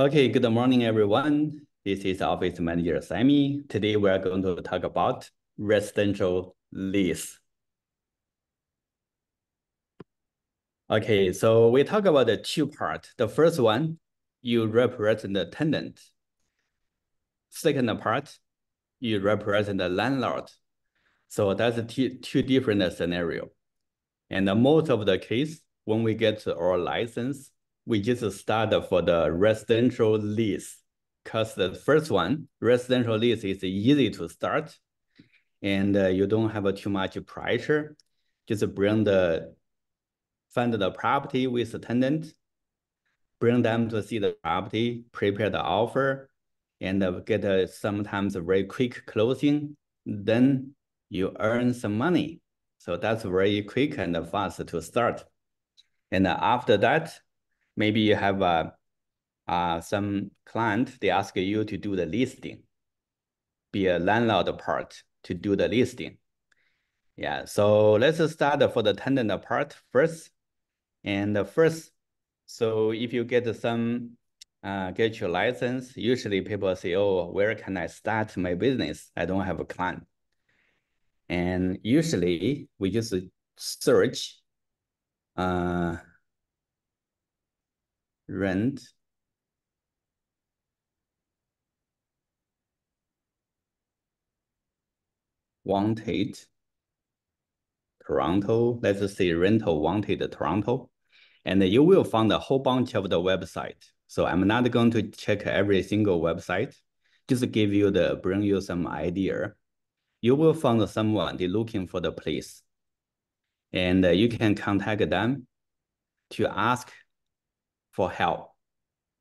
Okay, good morning, everyone. This is Office Manager Sammy. Today we are going to talk about residential lease. Okay, so we talk about the two part. The first one, you represent the tenant. Second part, you represent the landlord. So that's two different scenario. And most of the case, when we get our license, we just start for the residential lease. Because the first one, residential lease is easy to start. And uh, you don't have uh, too much pressure. Just bring the, find the property with the tenant, bring them to see the property, prepare the offer, and uh, get uh, sometimes a very quick closing. Then you earn some money. So that's very quick and fast to start. And after that, maybe you have uh, uh, some client, they ask you to do the listing, be a landlord part to do the listing. Yeah, so let's start for the tenant part first. And first, so if you get some, uh, get your license, usually people say, oh, where can I start my business? I don't have a client. And usually we just search uh, rent wanted Toronto, let's say rental wanted Toronto, and you will find a whole bunch of the website. So I'm not going to check every single website, just give you the, bring you some idea. You will find someone they looking for the place. And uh, you can contact them to ask for help.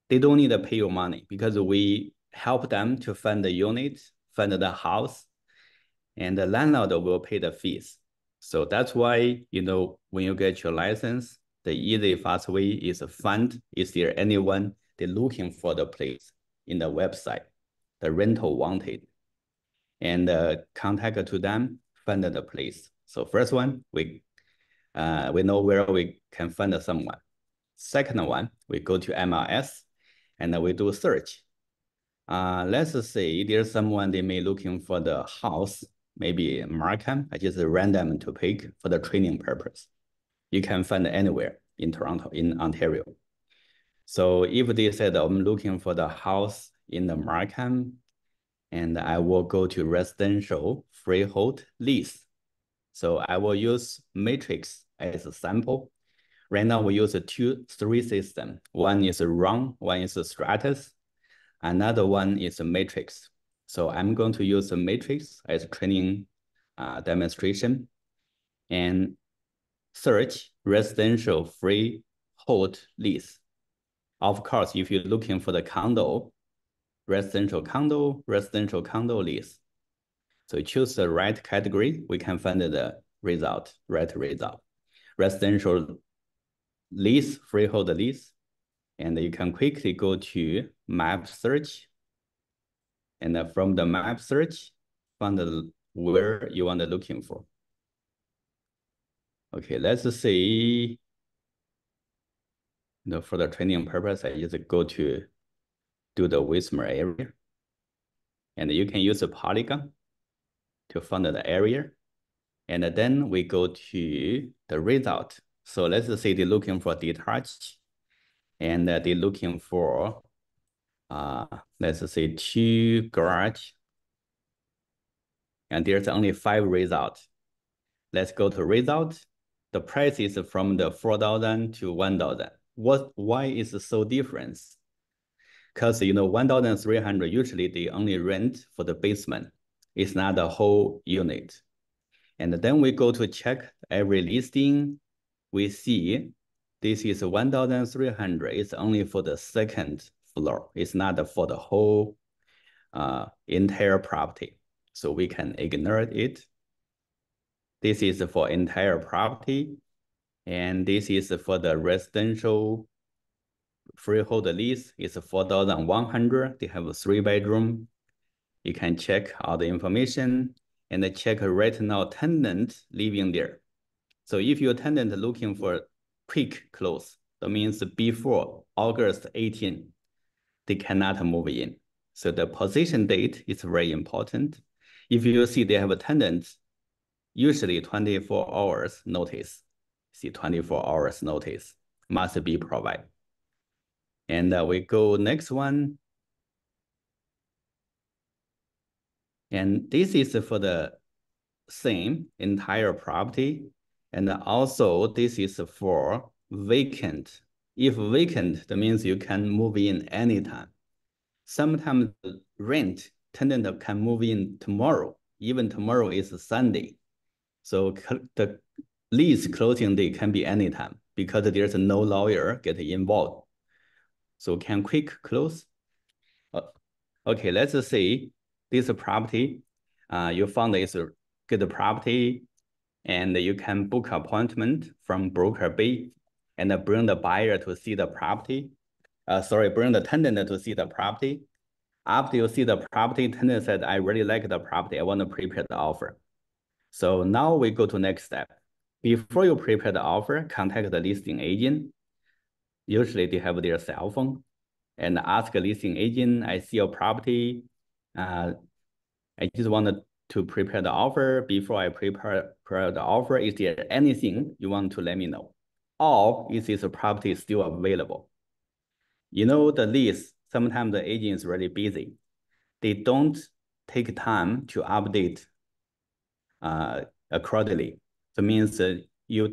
They don't need to pay you money because we help them to find the unit, find the house, and the landlord will pay the fees. So that's why, you know, when you get your license, the easy, fast way is find, is there anyone they looking for the place in the website, the rental wanted, and uh, contact to them, find the place. So first one, we uh, we know where we can find someone. Second one, we go to MLS and we do search. Uh, let's say there's someone they may looking for the house, maybe Markham. I just random to pick for the training purpose. You can find anywhere in Toronto, in Ontario. So if they said I'm looking for the house in the Markham, and I will go to residential freehold lease. So I will use matrix as a sample Right now we use a two, three system. One is a Realm, one is a stratus, another one is a matrix. So I'm going to use a matrix as training uh, demonstration and search residential freehold lease. Of course, if you're looking for the condo, residential condo, residential condo lease. So choose the right category, we can find the result, right result. Residential lease, freehold lease, and you can quickly go to map search. And from the map search, find the, where you want to looking for. Okay, let's see. You know, for the training purpose, I just go to do the Wismer area. And you can use a polygon to find the area. And then we go to the result. So let's say they're looking for detached and uh, they're looking for, uh, let's say two garage and there's only five results. Let's go to result. The price is from the 4,000 to 1,000. What, why is it so different? Because, you know, 1,300, usually they only rent for the basement. It's not the whole unit. And then we go to check every listing we see this is 1,300. It's only for the second floor. It's not for the whole uh, entire property. So we can ignore it. This is for entire property. And this is for the residential freehold lease. It's 4,100. They have a three bedroom. You can check all the information and check right now tenant living there. So if your tenant looking for quick close, that means before August 18, they cannot move in. So the possession date is very important. If you see they have a tenant, usually 24 hours notice, see 24 hours notice must be provided. And uh, we go next one. And this is for the same entire property. And also this is for vacant. If vacant, that means you can move in anytime. Sometimes rent tenant can move in tomorrow. Even tomorrow is Sunday. So the lease closing day can be anytime because there's no lawyer get involved. So can quick close. Uh, okay, let's say this property, uh, you found is a good property and you can book appointment from broker B and bring the buyer to see the property. Uh, sorry, bring the tenant to see the property. After you see the property, tenant said, I really like the property. I want to prepare the offer. So now we go to next step. Before you prepare the offer, contact the listing agent. Usually they have their cell phone and ask a listing agent, I see your property. Uh, I just want to prepare the offer. Before I prepare, prepare the offer, is there anything you want to let me know? Or is this property still available? You know, the lease, sometimes the agent is really busy. They don't take time to update uh, accordingly. So means uh, you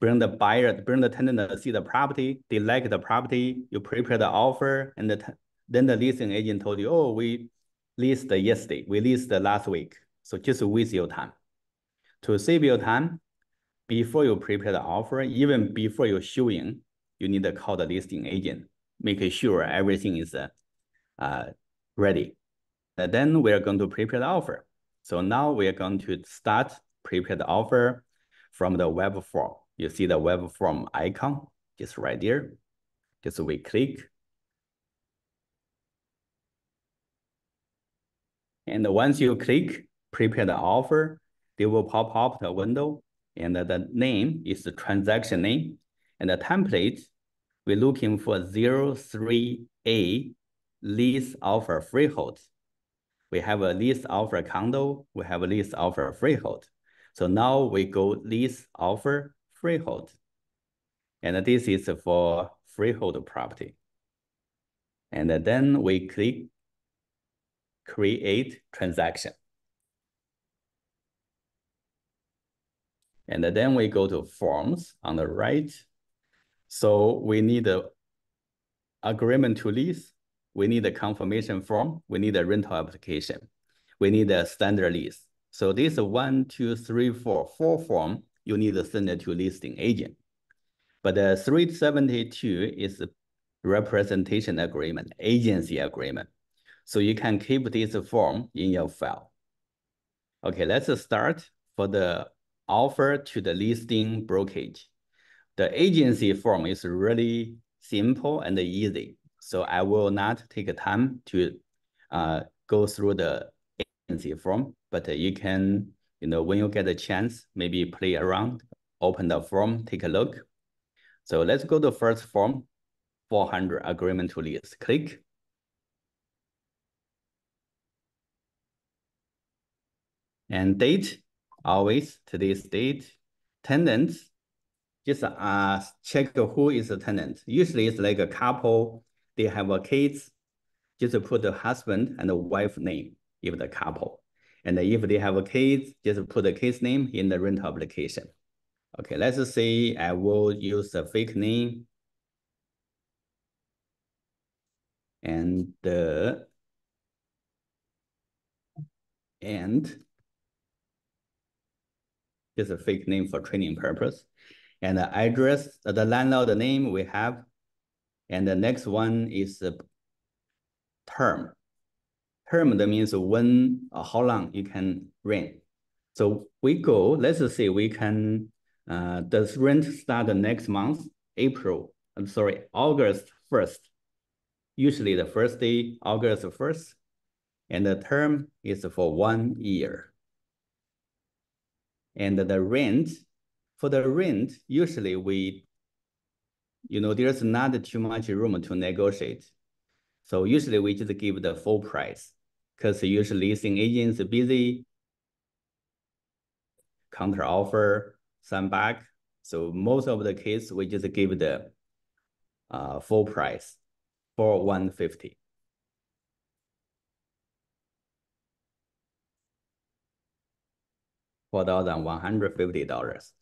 bring the buyer, bring the tenant to see the property, they like the property, you prepare the offer, and the then the leasing agent told you, oh, we leased yesterday, we leased last week. So just waste your time. To save your time, before you prepare the offer, even before you're showing, you need to call the listing agent, making sure everything is uh, ready. And then we're going to prepare the offer. So now we are going to start prepare the offer from the web form. You see the web form icon just right there. Just we click. And once you click prepare the offer, they will pop up the window and the name is the transaction name and the template we're looking for 03A lease offer freehold we have a lease offer condo, we have a lease offer freehold. So now we go lease offer freehold. And this is for freehold property. And then we click create transaction. And then we go to forms on the right. So we need a agreement to lease we need a confirmation form, we need a rental application, we need a standard lease. So this one, two, three, four, four form, you need to send it to listing agent. But the 372 is a representation agreement, agency agreement. So you can keep this form in your file. Okay, let's start for the offer to the listing brokerage. The agency form is really simple and easy. So I will not take time to uh, go through the agency form, but you can, you know, when you get a chance, maybe play around, open the form, take a look. So let's go to first form, 400 agreement to list. Click. And date, always today's date. Tenants, just uh, check who is the tenant. Usually it's like a couple they have a kids, just put the husband and the wife name if the couple. And if they have a kids, just put the kid's name in the rental application. Okay, let's say I will use a fake name. And the and just a fake name for training purpose. And the address, the landlord the name we have and the next one is the term. Term, that means when, uh, how long you can rent. So we go, let's say we can, uh, does rent start the next month, April, I'm sorry, August 1st. Usually the first day, August 1st, and the term is for one year. And the rent, for the rent, usually we you know, there's not too much room to negotiate. So usually we just give the full price because usually leasing agents are busy, counter offer, send back. So most of the case, we just give the uh, full price for 150. Four thousand one hundred fifty dollars,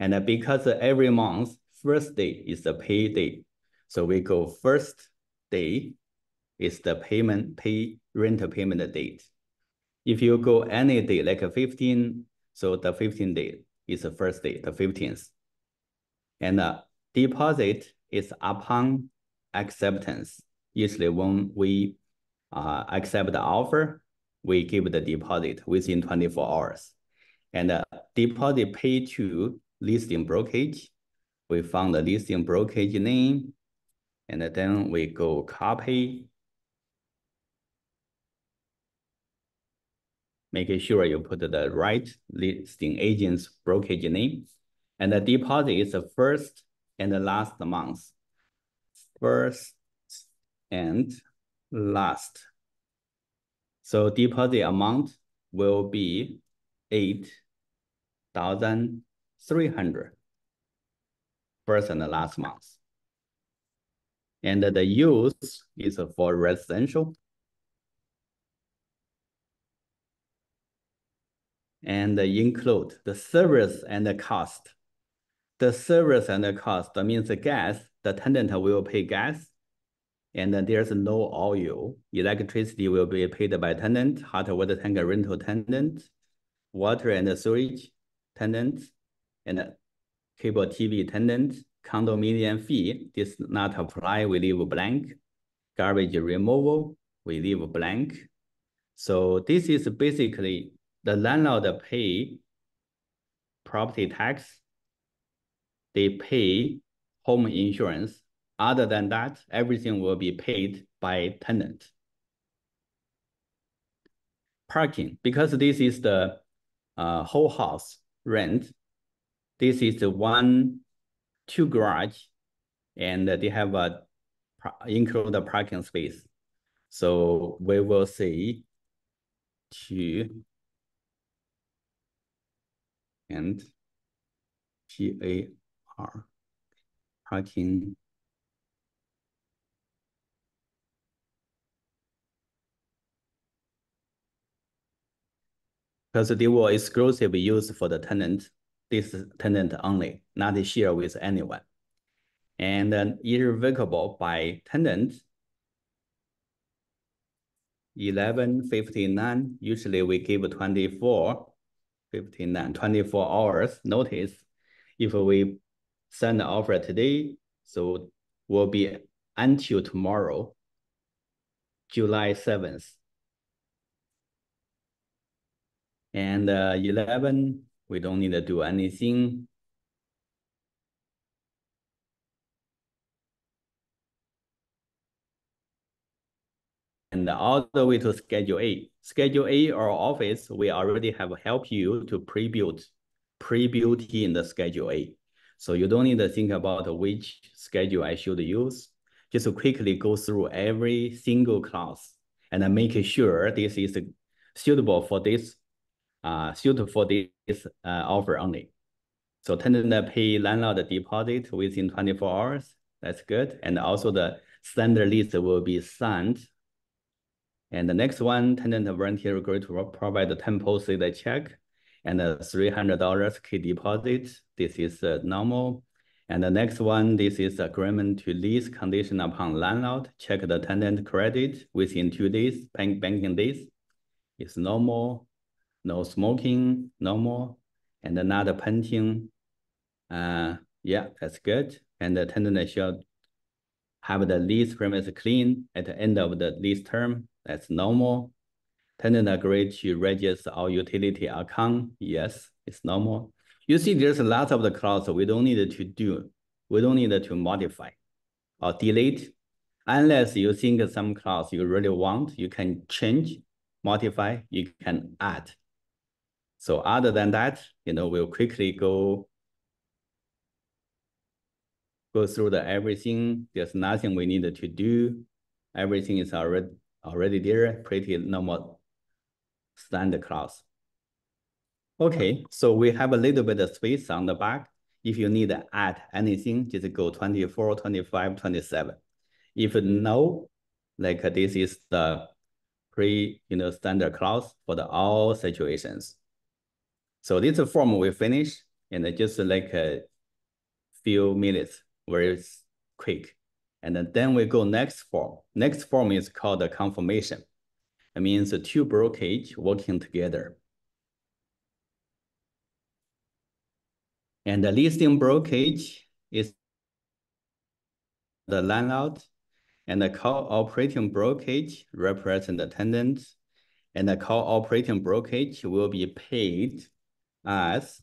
and because every month first day is the pay day, so we go first day is the payment pay rental payment date. If you go any day like a 15, so the 15th day is the first day, the 15th. And the deposit is upon acceptance. Usually when we uh, accept the offer, we give the deposit within 24 hours. And the deposit paid to listing brokerage, we found the listing brokerage name, and then we go copy making sure you put the right listing agent's brokerage name. And the deposit is the first and the last month. First and last. So deposit amount will be eight thousand three hundred. First and last month. And the use is for residential and include the service and the cost. The service and the cost means the gas, the tenant will pay gas, and there's no oil. Electricity will be paid by tenant, hot water tank rental tenant, water and sewage tenant, and cable TV tenant, condominium fee, this not apply, we leave blank. Garbage removal, we leave blank. So this is basically the landlord pay property tax, they pay home insurance. Other than that, everything will be paid by tenant. Parking, because this is the uh, whole house rent, this is the one, two garage, and they have a include the parking space. So we will say two and PAR, parking because they will exclusive use for the tenant, this tenant only, not share with anyone. And then irrevocable by tenant, 1159, usually we give 24 15 and 24 hours notice. If we send the offer today, so will be until tomorrow, July 7th. And uh, 11, we don't need to do anything. and all the way to Schedule A. Schedule A or Office, we already have helped you to pre-build, pre-built in the Schedule A. So you don't need to think about which schedule I should use. Just quickly go through every single class and make sure this is suitable for this, uh, suitable for this uh, offer only. So tenant pay landlord deposit within 24 hours. That's good. And also the standard list will be signed and the next one, tenant volunteer agreed to provide the temple the check and the $300 key deposit. This is uh, normal. And the next one, this is agreement to lease condition upon landlord. Check the tenant credit within two days, bank banking days. It's normal. No smoking, no more, And another painting. Uh, yeah, that's good. And the tenant should have the lease premise clean at the end of the lease term. That's normal. Tenant agreed to register our utility account. Yes, it's normal. You see, there's a lot of the clause we don't need to do. We don't need to modify or delete. Unless you think some clause you really want, you can change, modify, you can add. So other than that, you know, we'll quickly go go through the everything. There's nothing we need to do. Everything is already already there, pretty normal standard clause. Okay, so we have a little bit of space on the back. If you need to add anything, just go 24, 25, 27. If no, like this is the pre, you know, standard clause for the all situations. So this form we finish and just like a few minutes, very quick. And then we go next form. Next form is called the confirmation. It means the two brokerage working together. And the listing brokerage is the landlord and the cooperating brokerage represent the tenant and the cooperating brokerage will be paid as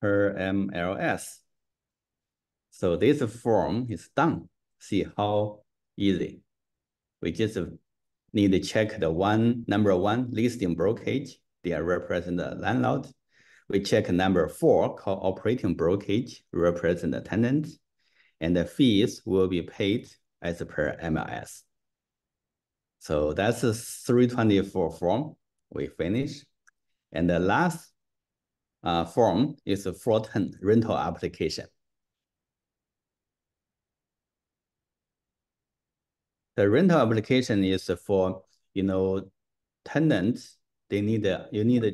per MLS. So this form is done. See how easy. We just need to check the one, number one, listing brokerage. They represent the landlord. We check number four, cooperating brokerage, represent the tenant. And the fees will be paid as per MLS. So that's a 324 form we finish. And the last uh, form is a 410 rental application. The rental application is for, you know, tenants, they need, a, you need to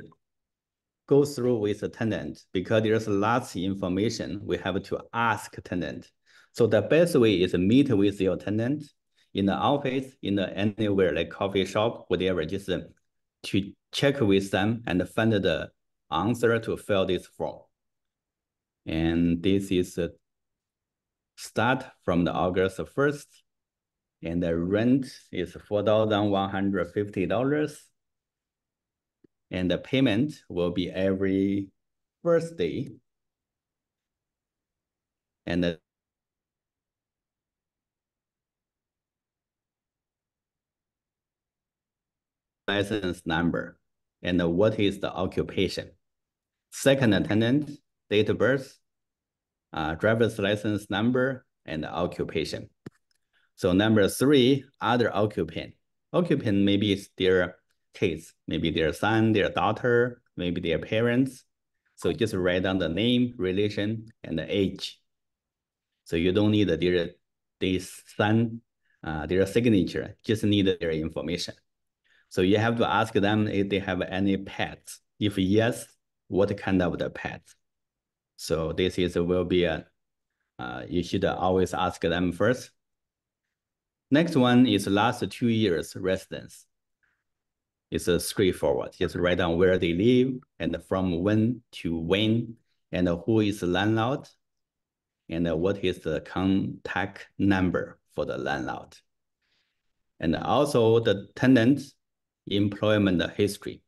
go through with the tenant because there's lots of information we have to ask tenant. So the best way is to meet with your tenant in the office, in the anywhere like coffee shop, whatever, just to check with them and find the answer to fill this form. And this is a start from the August 1st. And the rent is $4,150. And the payment will be every first day. And the license number and what is the occupation. Second attendant, date of birth, uh, driver's license number, and occupation. So number three, other occupant. Occupant maybe their kids, maybe their son, their daughter, maybe their parents. So just write down the name, relation, and the age. So you don't need their, their son, uh, their signature, just need their information. So you have to ask them if they have any pets. If yes, what kind of the pets? So this is will be a, uh, you should always ask them first. Next one is last two years residence. It's a straightforward. Just write down where they live and from when to when and who is the landlord and what is the contact number for the landlord. And also the tenant employment history,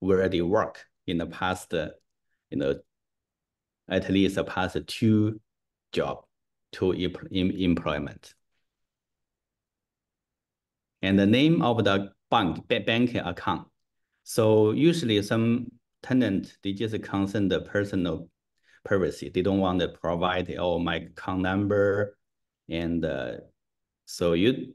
where they work in the past, you know, at least the past two job, two employment. And the name of the bank bank account. So usually some tenant, they just concern the personal privacy. They don't want to provide, oh, my account number. And uh, so you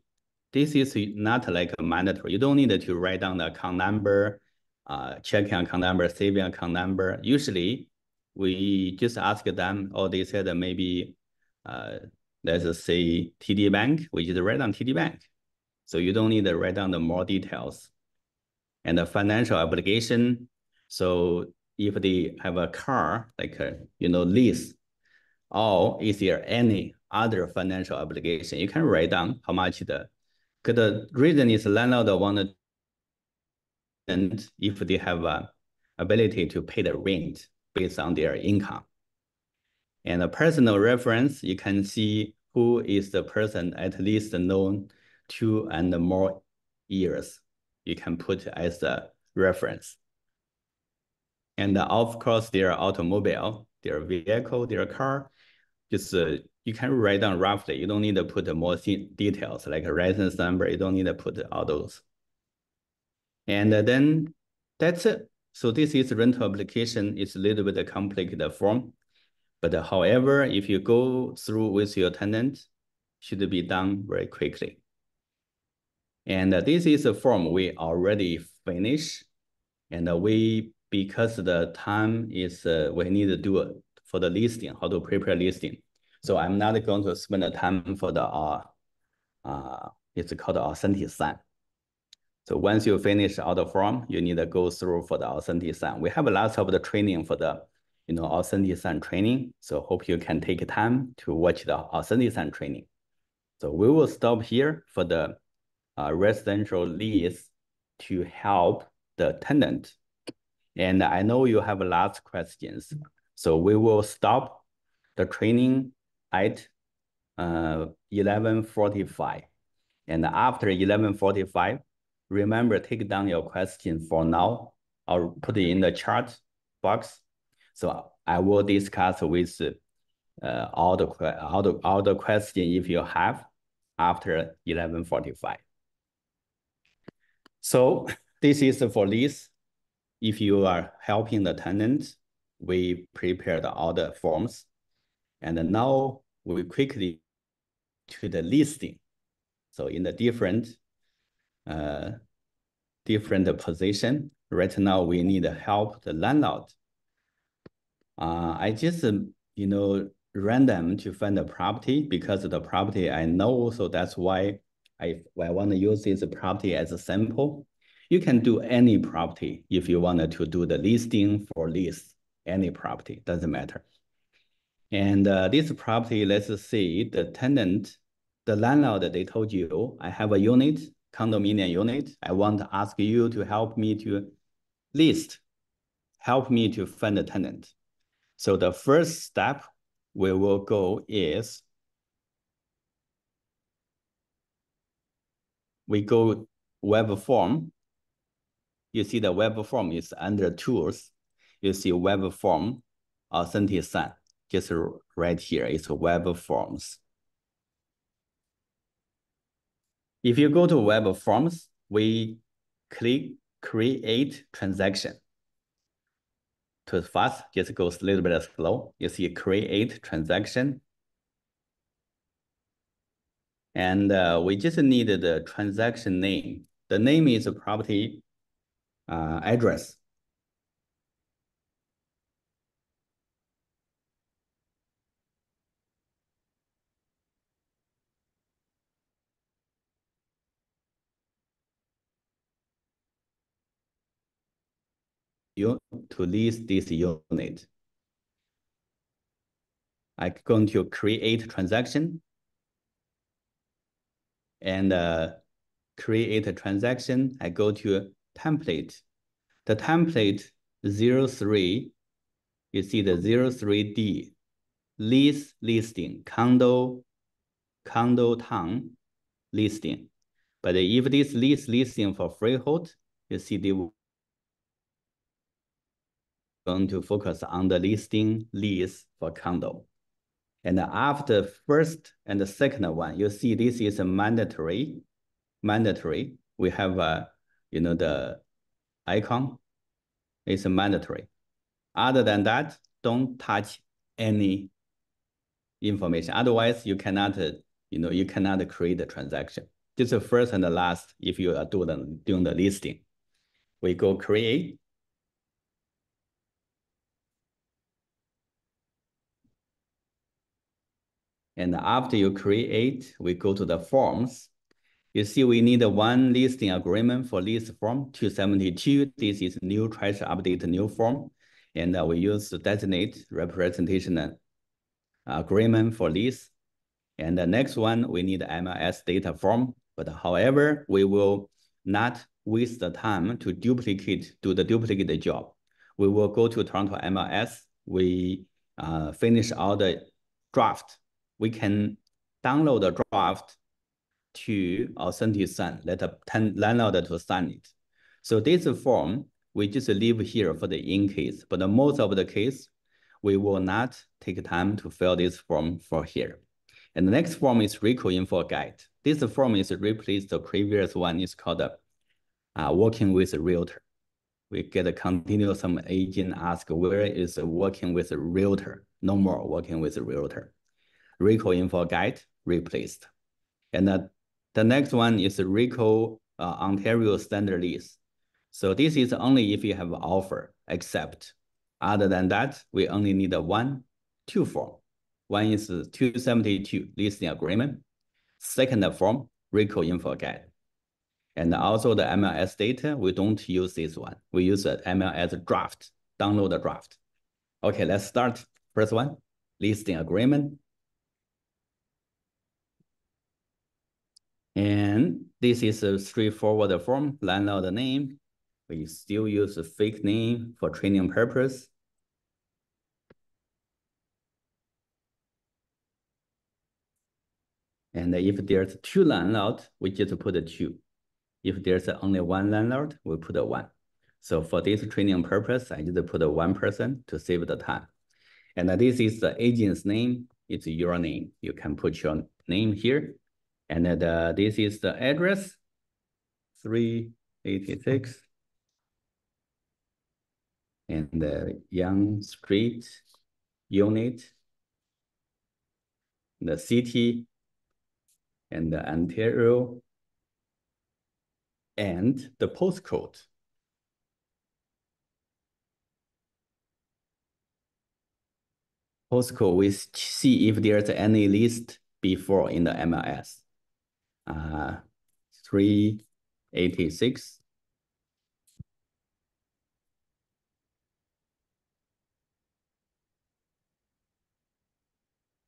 this is not like a mandatory. You don't need to write down the account number, uh, checking account number, saving account number. Usually, we just ask them, or they said maybe, uh, let's say TD Bank, we just write down TD Bank. So you don't need to write down the more details. And the financial obligation. So if they have a car, like a, you know, lease, or is there any other financial obligation, you can write down how much the because the reason is landlord want and if they have a ability to pay the rent based on their income. And a personal reference, you can see who is the person at least known two and more years. You can put as a reference. And of course, their automobile, their vehicle, their car, just uh, you can write down roughly. You don't need to put more details like a license number. You don't need to put all those. And then that's it. So this is rental application. It's a little bit complicated form. But however, if you go through with your tenant, should be done very quickly. And this is a form we already finished. And we, because the time is, uh, we need to do it for the listing, how to prepare listing. So I'm not going to spend the time for the, uh, uh, it's called Authentisign. So once you finish all the form, you need to go through for the Authentisign. We have lots of the training for the, you know, Authentisign training. So hope you can take time to watch the Authentisign training. So we will stop here for the uh, residential lease to help the tenant. And I know you have lots of questions. So we will stop the training at uh, 11.45. And after 11.45, remember, take down your question for now. I'll put it in the chat box. So I will discuss with uh, all the all the all the question if you have after 11:45. So this is for lease. If you are helping the tenant, we prepared all the forms. And now we quickly to the listing. So in the different uh, different position, right now we need help the landlord. Uh, I just, you know, random to find the property because the property I know, so that's why I, I want to use this property as a sample. You can do any property if you wanted to do the listing for lease, any property, doesn't matter. And uh, this property, let's see, the tenant, the landlord, they told you, I have a unit, condominium unit. I want to ask you to help me to list, help me to find a tenant. So the first step we will go is we go web form. You see the web form is under tools. You see web form Authentisign. Just right here, it's a web forms. If you go to web of forms, we click create transaction. To fast, just goes a little bit slow. You see create transaction. And uh, we just need the transaction name. The name is a property uh, address. To list this unit. I'm going to create transaction and uh, create a transaction. I go to template. The template 03, you see the 03D, lease listing, condo, condo town listing. But if this lease listing for freehold, you see they going to focus on the listing lease for condo. And after first and the second one, you see this is a mandatory, mandatory. We have, a, you know, the icon is mandatory. Other than that, don't touch any information. Otherwise, you cannot, uh, you know, you cannot create a transaction. This is the first and the last if you are doing doing the listing. We go create And after you create, we go to the forms. You see we need one listing agreement for list form 272. This is new treasure update new form. And uh, we use to designate representation uh, agreement for lease. And the next one, we need MLS data form. But however, we will not waste the time to duplicate, do the duplicate job. We will go to Toronto MLS. We uh, finish all the draft we can download the draft to Authentisign, let a landlord to sign it. So this form, we just leave here for the in case, but most of the case, we will not take time to fill this form for here. And the next form is RECO info guide. This form is replaced the previous one is called uh, working with a realtor. We get a continuous some agent ask where is working with a realtor, no more working with a realtor. RECO info guide replaced. And the, next one is RECO uh, Ontario standard lease. So this is only if you have offer, except other than that, we only need a one, two form. One is 272 leasing agreement. Second form, RECO info guide. And also the MLS data, we don't use this one. We use the MLS draft, download the draft. Okay, let's start. First one, listing agreement. And this is a straightforward form, landlord name. We still use a fake name for training purpose. And if there's two landlord, we just put a two. If there's only one landlord, we put a one. So for this training purpose, I just put a one person to save the time. And this is the agent's name. It's your name. You can put your name here. And uh, this is the address, 386. And the Yonge Street unit, the city, and the Ontario, and the postcode. Postcode, we see if there's any list before in the MLS. Uh, 386.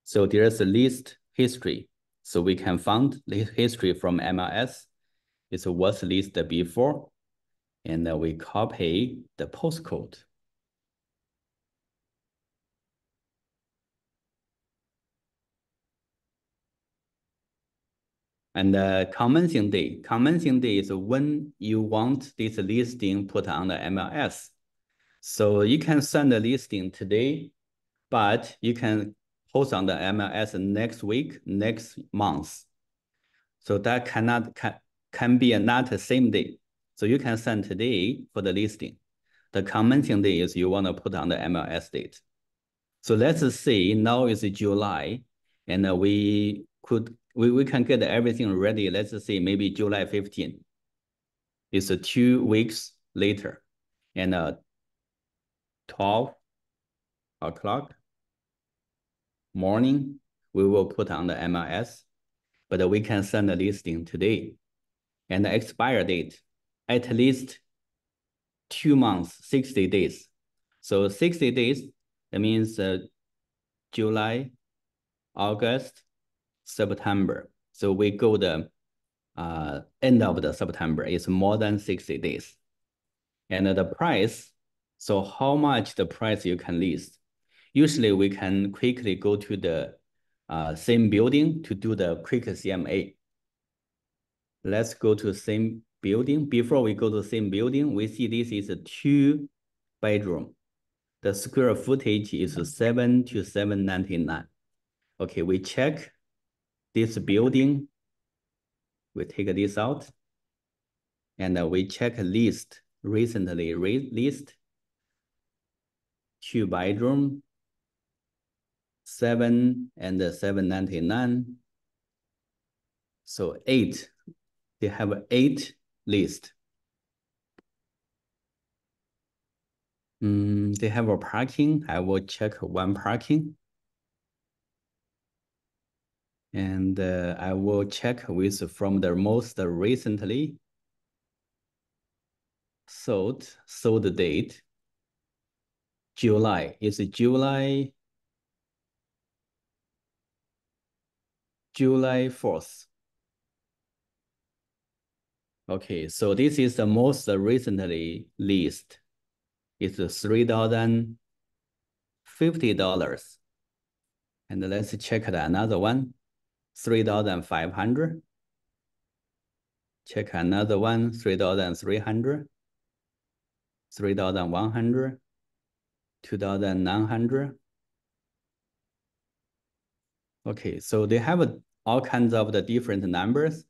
So there's a list history so we can find the history from MLS. It's what's listed before, and we copy the postcode. And the commencing day, commencing day is when you want this listing put on the MLS. So you can send the listing today, but you can post on the MLS next week, next month. So that cannot can, can be not the same day. So you can send today for the listing. The commencing day is you want to put on the MLS date. So let's say now is July, and we could we, we can get everything ready. Let's say maybe July 15. It's two weeks later, and uh, 12 o'clock morning, we will put on the MLS, but we can send the listing today. And the expire date, at least two months, 60 days. So 60 days, that means uh, July, August, September. So we go the uh, end of the September is more than 60 days. And the price, so how much the price you can list Usually we can quickly go to the uh, same building to do the quick CMA. Let's go to same building. Before we go to the same building, we see this is a two bedroom. The square footage is seven to 799. Okay, we check this building. We take this out. And uh, we check list, recently list, two bedroom, seven and ninety nine. So eight, they have eight list. Mm, they have a parking. I will check one parking. And uh, I will check with from the most recently sold, sold date. July, is July July 4th. Okay, so this is the most recently leased. It's $3,050. And let's check the another one, 3,500. Check another one, 3,300, 3,100, 2,900. Okay, so they have a all kinds of the different numbers.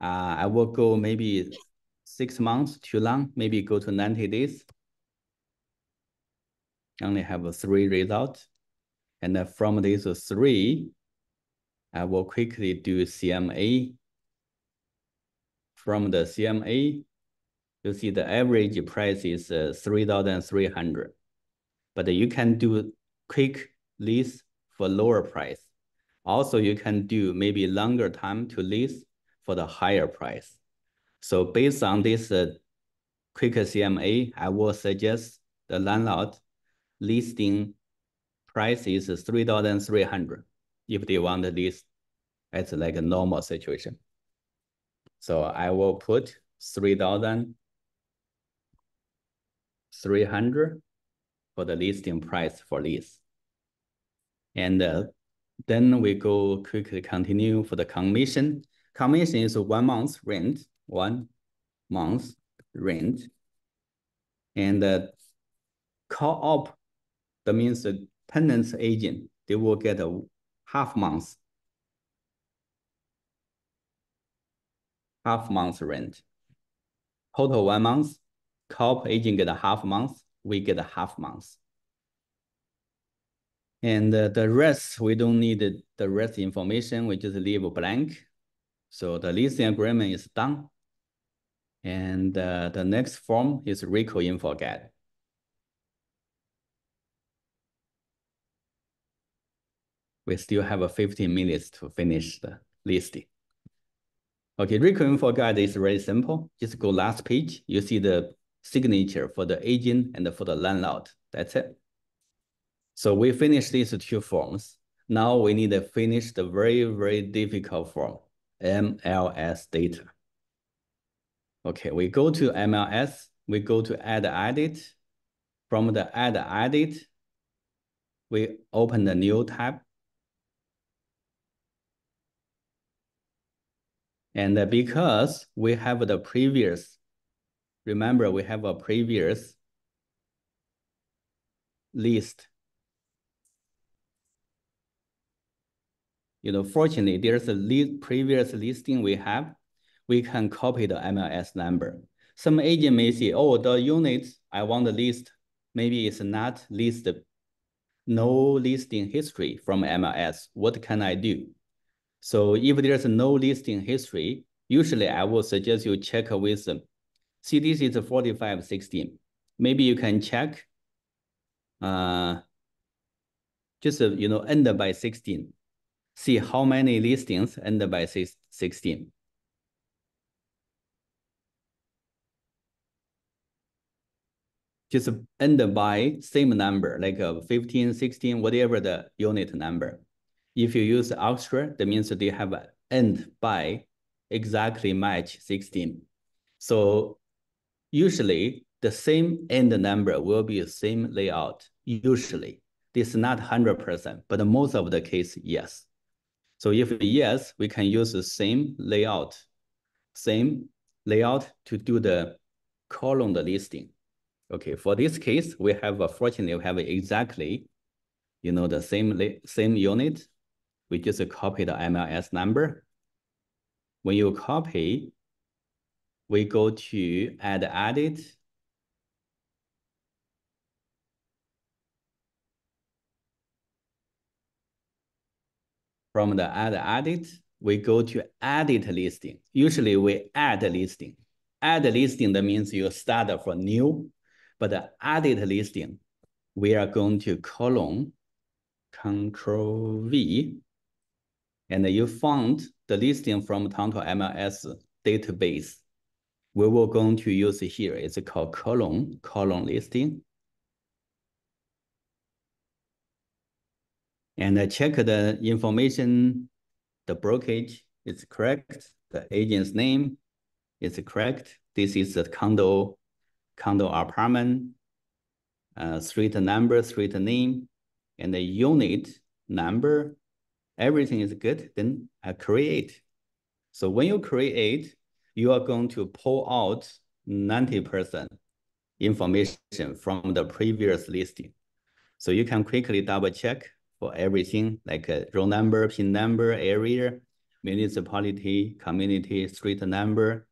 Uh, I will go maybe six months too long, maybe go to 90 days. Only have three results. And from these three, I will quickly do CMA. From the CMA, you see the average price is uh, 3,300. But you can do quick lease for lower price. Also, you can do maybe longer time to lease for the higher price. So based on this uh, quick CMA, I will suggest the landlord listing price is 3,300 if they want to list it's like a normal situation. So I will put 3,300 for the listing price for this. And uh, then we go quickly continue for the commission. Commission is one month rent, one month rent. And uh, co-op, that means the tenant's agent, they will get a half month, half month rent. Total one month, co-op agent get a half month, we get a half month. And uh, the rest, we don't need the rest information. We just leave blank. So the leasing agreement is done. And uh, the next form is RECO info get. We still have a 15 minutes to finish the listing. Okay, RECO info guide is very simple. Just go last page. You see the signature for the agent and for the landlord. That's it. So we finished these two forms. Now we need to finish the very, very difficult form, MLS data. Okay, we go to MLS, we go to add edit. From the add edit, we open the new tab. And because we have the previous, remember we have a previous list you know, fortunately, there's a previous listing we have, we can copy the MLS number. Some agent may say, oh, the units, I want to list, maybe it's not listed, no listing history from MLS. What can I do? So if there's no listing history, usually I will suggest you check with them. See, this is 4516. Maybe you can check uh, just, uh, you know, end by 16 see how many listings end by 16. Just end by same number, like a 15, 16, whatever the unit number. If you use extra, that means they have an end by exactly match 16. So usually the same end number will be the same layout, usually. This is not 100%, but most of the case, yes. So if yes, we can use the same layout, same layout to do the column the listing. Okay, for this case, we have, fortunately, we have exactly, you know, the same, same unit. We just copy the MLS number. When you copy, we go to add edit, From the add edit, we go to edit listing. Usually we add a listing. Add listing, that means you start from new, but the edit listing, we are going to column, control V, and you found the listing from Toronto MLS database. We will going to use here, it's called column, column listing. and I check the information, the brokerage is correct, the agent's name is correct. This is the condo, condo apartment, uh, street number, street name, and the unit number, everything is good, then I create. So when you create, you are going to pull out 90% information from the previous listing. So you can quickly double check for everything like a roll number, pin number, area, municipality, community, street number.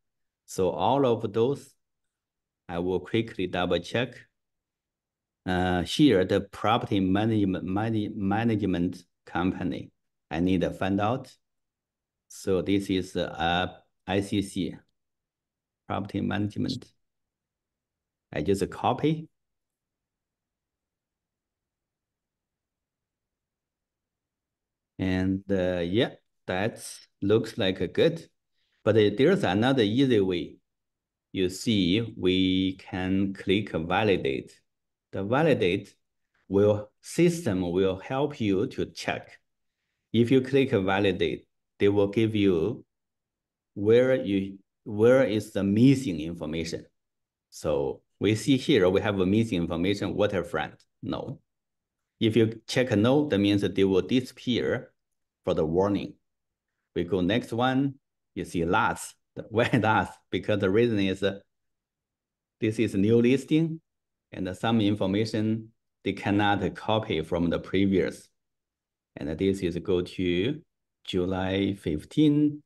So all of those, I will quickly double check. Uh, here, the property management, management company. I need to find out. So this is uh, ICC, property management. I just copy. And uh, yeah, that looks like a good. But there's another easy way. You see, we can click validate. The validate will system will help you to check. If you click validate, they will give you where you where is the missing information. So we see here we have a missing information waterfront. No. If you check no, that means that they will disappear for the warning. We go next one, you see last. Why last? Because the reason is uh, this is new listing and some information they cannot copy from the previous. And this is go to July 15,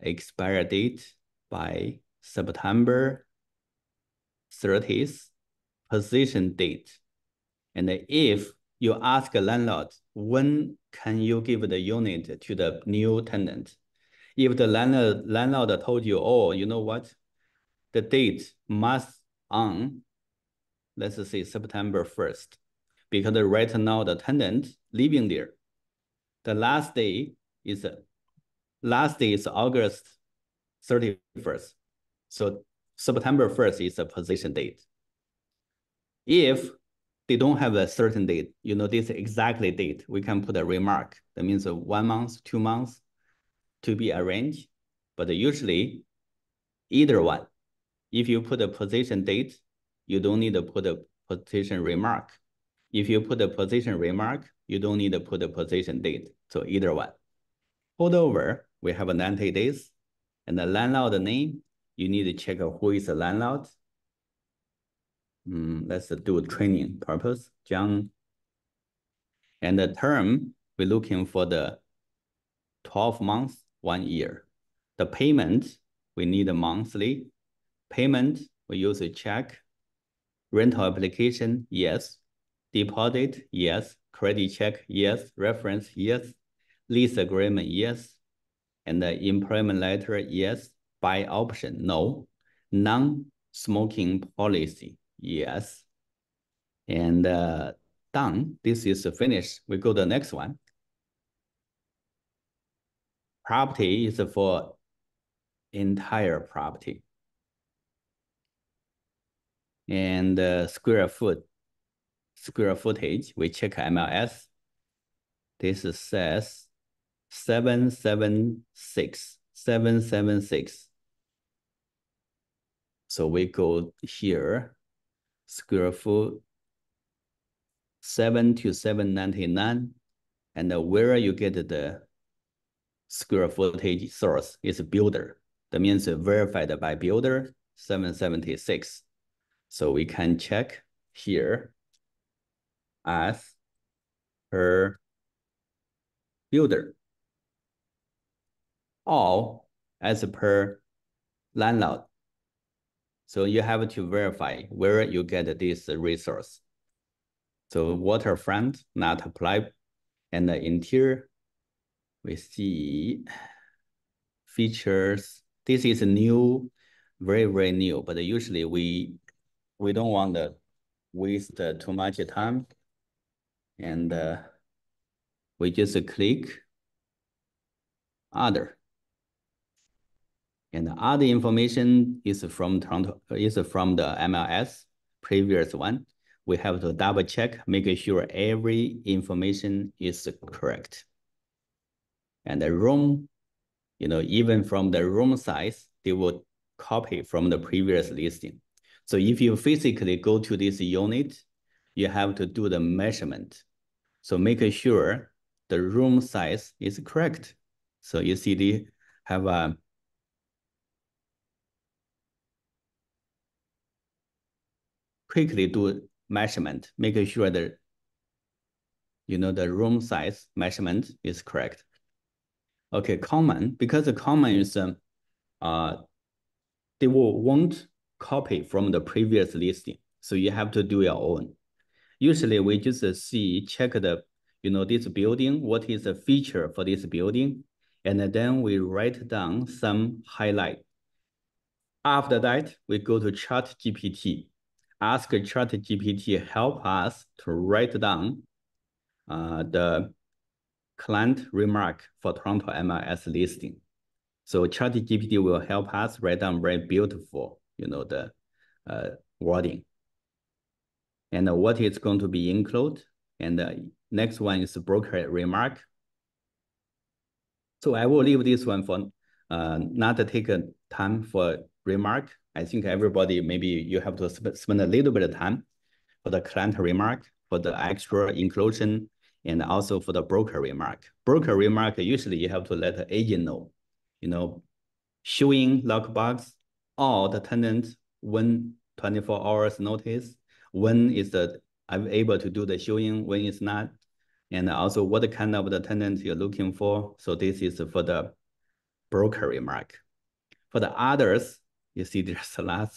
expire date by September 30th, possession date. And if you ask a landlord, when can you give the unit to the new tenant? If the landlord, landlord told you, oh, you know what? The date must on, let's say September 1st, because right now the tenant living there. The last day is, last day is August 31st. So September 1st is a possession date. If they don't have a certain date, you know, this exactly date, we can put a remark. That means one month, two months to be arranged. But usually either one. If you put a possession date, you don't need to put a possession remark. If you put a possession remark, you don't need to put a possession date. So either one. Holdover, we have 90 days. And the landlord name, you need to check who is the landlord. Mm, let's do training purpose, John. And the term, we're looking for the 12 months, one year. The payment, we need a monthly. Payment, we use a check. Rental application, yes. Deposit, yes. Credit check, yes. Reference, yes. Lease agreement, yes. And the employment letter, yes. Buy option, no. Non-smoking policy, Yes. And uh, done. This is finished. We go to the next one. Property is for entire property. And uh, square foot, square footage, we check MLS. This says 776, 776. So we go here, square foot, seven to seven ninety nine, and where you get the square footage source is builder. That means verified by builder seven seventy six. So we can check here as per builder, all as per landlord. So you have to verify where you get this resource. So waterfront, not apply, and the interior, we see features. This is new, very, very new, but usually we, we don't want to waste too much time. And uh, we just click other. And the other information is from Toronto, is from the MLS previous one. We have to double check, make sure every information is correct. And the room, you know, even from the room size, they will copy from the previous listing. So if you physically go to this unit, you have to do the measurement. So make sure the room size is correct. So you see they have a quickly do measurement, making sure that you know the room size measurement is correct. Okay, common, because the common is um, uh, they will won't copy from the previous listing. So you have to do your own. Usually we just see, check the you know, this building, what is the feature for this building? And then we write down some highlight. After that, we go to Chat GPT. Ask Chat GPT help us to write down uh, the client remark for Toronto MLS listing. So Chat GPT will help us write down very beautiful, you know, the uh, wording. And what is going to be included. And the next one is broker remark. So I will leave this one for uh, not to take a time for remark. I think everybody, maybe you have to sp spend a little bit of time for the client remark, for the extra inclusion, and also for the broker remark. Broker remark, usually you have to let the agent know, you know, showing lockbox all the tenants when 24 hours notice, when is the I'm able to do the showing, when it's not, and also what kind of the tenant you're looking for. So this is for the broker remark. For the others, you see there's a lot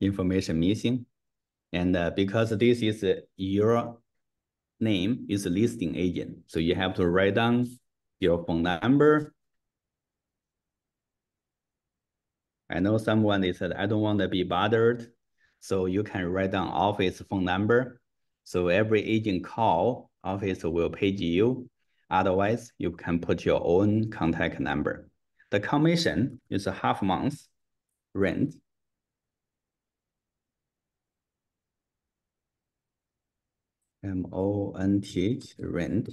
information missing. And uh, because this is uh, your name is a listing agent. So you have to write down your phone number. I know someone they said, I don't want to be bothered. So you can write down office phone number. So every agent call, office will page you. Otherwise, you can put your own contact number. The commission is a half month rent M-O-N-T-H, rent.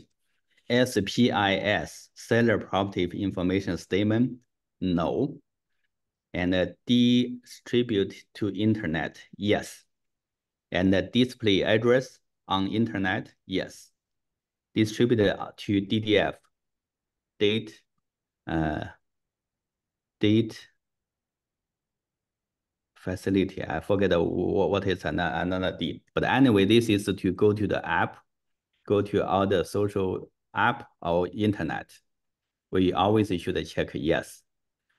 SPIS, seller property information statement, no. And uh, distribute to internet, yes. And the display address on internet, yes. Distributed to DDF, date, uh, date facility. I forget what, what is another, another D. But anyway, this is to go to the app, go to the social app or internet. We always should check yes.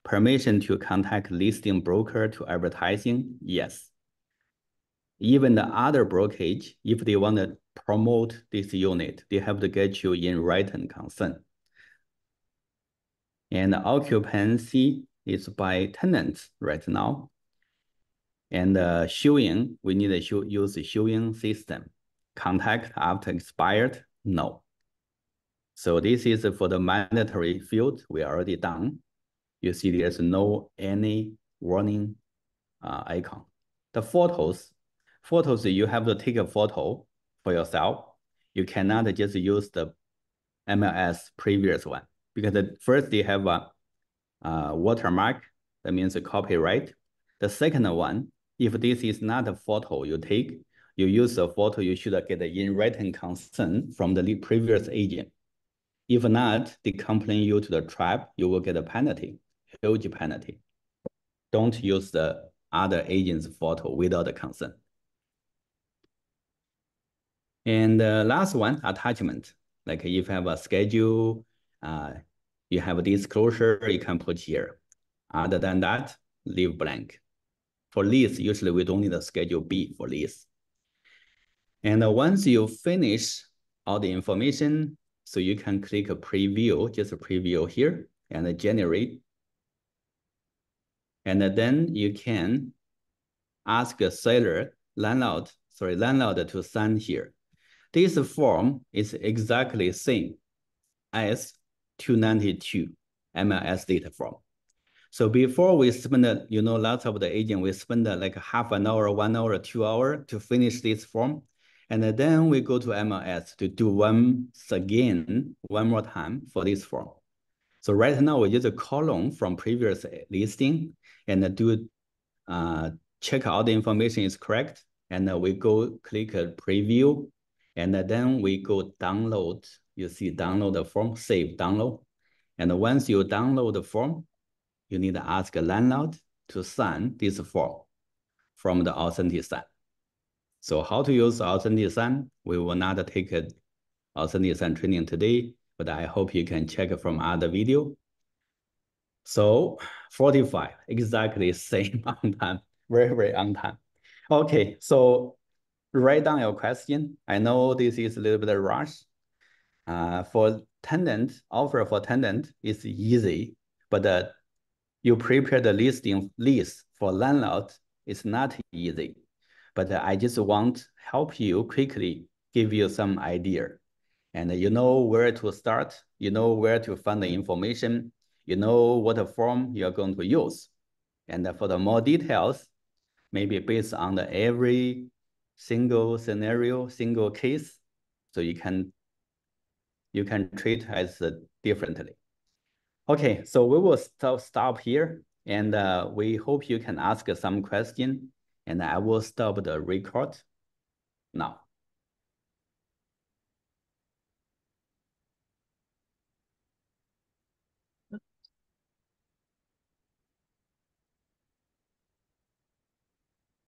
Permission to contact listing broker to advertising, yes. Even the other brokerage, if they want to promote this unit, they have to get you in written consent. And occupancy is by tenants right now. And uh, showing, we need to show, use the showing system. Contact after expired, no. So this is for the mandatory field we already done. You see there's no any warning uh, icon. The photos, photos, you have to take a photo for yourself. You cannot just use the MLS previous one because the, first they have a, a watermark, that means a copyright. The second one, if this is not a photo you take, you use a photo, you should get in written consent from the previous agent. If not, they complain you to the TRREB, you will get a penalty, huge penalty. Don't use the other agent's photo without the consent. And the last one, attachment. Like if you have a schedule, uh, you have a disclosure, you can put here. Other than that, leave blank. For lease, usually we don't need a schedule B for lease. And once you finish all the information, so you can click a preview, just a preview here and generate. And then you can ask a seller, landlord, sorry, landlord to sign here. This form is exactly same as 292 MLS data form. So before we spend, you know, lots of the agent, we spend like half an hour, one hour, two hour to finish this form. And then we go to MLS to do once again, one more time for this form. So right now we use a column from previous listing and do uh, check all the information is correct. And we go click preview and then we go download. You see download the form, save download. And once you download the form, you need to ask a landlord to sign this form from the Authentisign. So how to use Authentisign? We will not take a Authentisign training today, but I hope you can check it from other video. So 45, exactly same on time, very, very on time. Okay, so write down your question. I know this is a little bit of rush. Uh, for tenant, offer for tenant is easy, but uh, you prepare the listing lease for landlord is not easy. But uh, I just want help you quickly give you some idea. And you know where to start, you know where to find the information, you know what form you're going to use. And for the more details, maybe based on the every single scenario, single case, so you can you can treat as differently. Okay, so we will st stop here, and uh, we hope you can ask some question, and I will stop the record now.